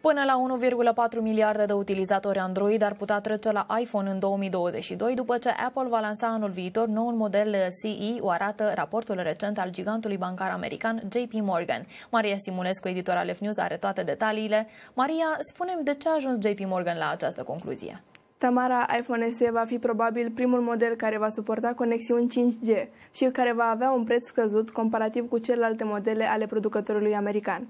Până la 1,4 miliarde de utilizatori Android ar putea trece la iPhone în 2022, după ce Apple va lansa anul viitor noul model CE, o arată raportul recent al gigantului bancar american JP Morgan. Maria Simulescu, editor F News, are toate detaliile. Maria, spunem de ce a ajuns JP Morgan la această concluzie. Tamara iPhone SE va fi probabil primul model care va suporta conexiuni 5G și care va avea un preț scăzut comparativ cu celelalte modele ale producătorului american.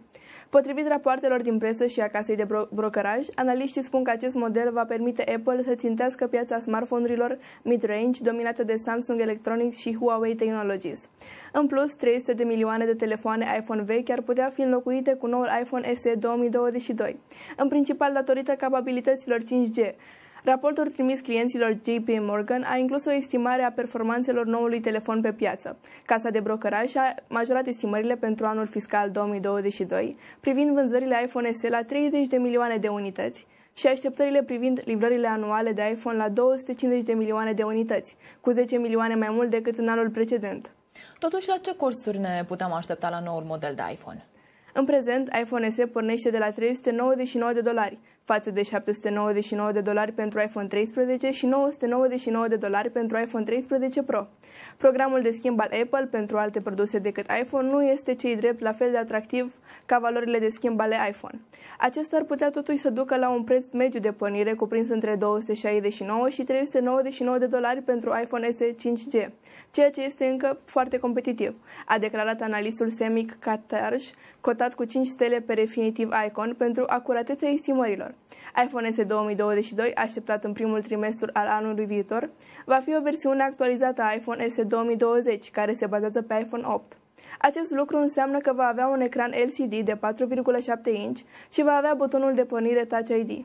Potrivit rapoartelor din presă și a casei de bro- brokeraj, analiștii spun că acest model va permite Apple să țintească piața smartphone-urilor mid-range dominată de Samsung Electronics și Huawei Technologies. În plus, 300 de milioane de telefoane iPhone vechi ar putea fi înlocuite cu noul iPhone SE 2022, în principal datorită capabilităților 5G, Raportul trimis clienților JP Morgan a inclus o estimare a performanțelor noului telefon pe piață. Casa de brokeraj a majorat estimările pentru anul fiscal 2022, privind vânzările iPhone SE la 30 de milioane de unități și așteptările privind livrările anuale de iPhone la 250 de milioane de unități, cu 10 milioane mai mult decât în anul precedent. Totuși, la ce costuri ne putem aștepta la noul model de iPhone? În prezent, iPhone SE pornește de la 399 de dolari, față de 799 de dolari pentru iPhone 13 și 999 de dolari pentru iPhone 13 Pro. Programul de schimb al Apple pentru alte produse decât iPhone nu este cei drept la fel de atractiv ca valorile de schimb ale iPhone. Acesta ar putea totuși să ducă la un preț mediu de pornire cuprins între 269 și 399 de dolari pentru iPhone SE 5G, ceea ce este încă foarte competitiv, a declarat analistul Semic Katarj, cotat cu 5 stele pe Refinitiv Icon pentru acuratețea estimărilor iPhone SE 2022, așteptat în primul trimestru al anului viitor, va fi o versiune actualizată a iPhone SE 2020, care se bazează pe iPhone 8. Acest lucru înseamnă că va avea un ecran LCD de 4,7 inch și va avea butonul de pornire Touch ID.